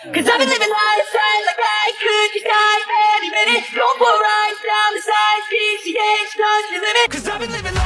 Cause I've been living life right like I could just die any minute. Going for rides down the side, PCH, touch the limit. Cause I've been living life